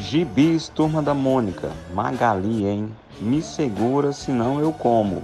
Gibis, Turma da Mônica. Magali, hein? Me segura, senão eu como.